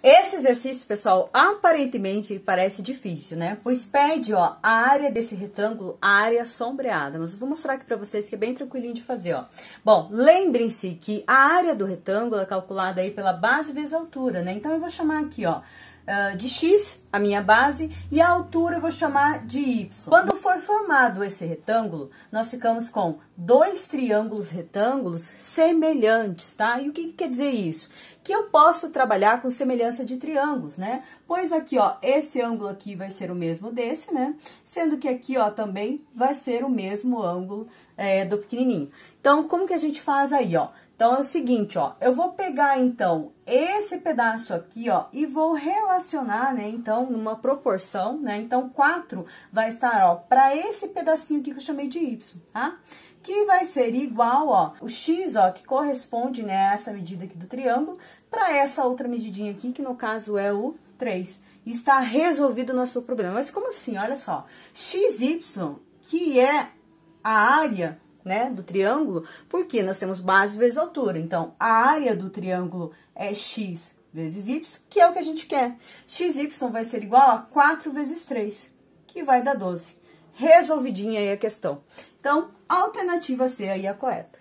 Esse exercício, pessoal, aparentemente parece difícil, né? Pois pede, ó, a área desse retângulo, a área sombreada. Mas eu vou mostrar aqui pra vocês que é bem tranquilinho de fazer, ó. Bom, lembrem-se que a área do retângulo é calculada aí pela base vezes a altura, né? Então, eu vou chamar aqui, ó, uh, de x, a minha base, e a altura eu vou chamar de y. Quando for formado esse retângulo, nós ficamos com dois triângulos retângulos semelhantes, tá? E o que, que quer dizer isso? Que eu posso trabalhar com semelhança de triângulos, né? Pois aqui, ó, esse ângulo aqui vai ser o mesmo desse, né? Sendo que aqui, ó, também vai ser o mesmo ângulo é, do pequenininho. Então, como que a gente faz aí, ó? Então, é o seguinte, ó, eu vou pegar, então, esse pedaço aqui, ó, e vou relacionar, né, então, numa proporção, né, então, 4 vai estar, ó, para esse pedacinho aqui que eu chamei de y, tá? Que vai ser igual, ó, o x, ó, que corresponde, né, a essa medida aqui do triângulo, para essa outra medidinha aqui, que no caso é o 3. Está resolvido o nosso problema. Mas como assim? Olha só, xy, que é a área né, do triângulo, porque nós temos base vezes altura. Então, a área do triângulo é x vezes y, que é o que a gente quer. xy vai ser igual a 4 vezes 3, que vai dar 12. Resolvidinha aí a questão. Então, a alternativa C aí é a correta.